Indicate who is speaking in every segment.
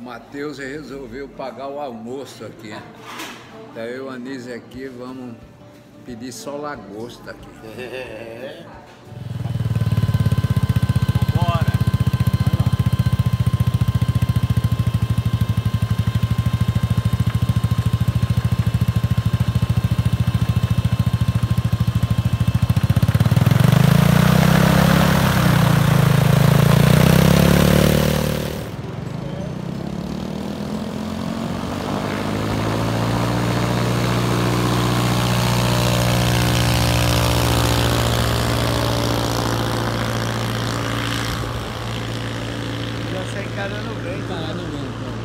Speaker 1: O Matheus resolveu pagar o almoço aqui. Então eu e o Anísio aqui vamos pedir só lagosta aqui.
Speaker 2: É. Sai encarando bem.
Speaker 1: Caralho, mesmo.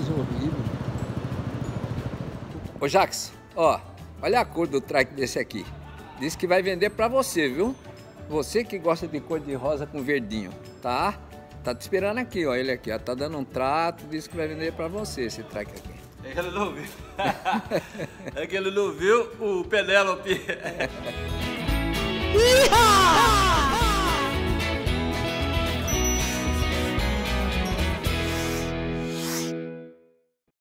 Speaker 1: Coisa horrível. Ô Jax, ó, olha a cor do trike desse aqui. Diz que vai vender pra você, viu? Você que gosta de cor de rosa com verdinho, tá? Tá te esperando aqui, ó. Ele aqui, ó. Tá dando um trato, diz que vai vender pra você esse trike aqui.
Speaker 3: É que ele não viu. é que ele não viu o Penélope.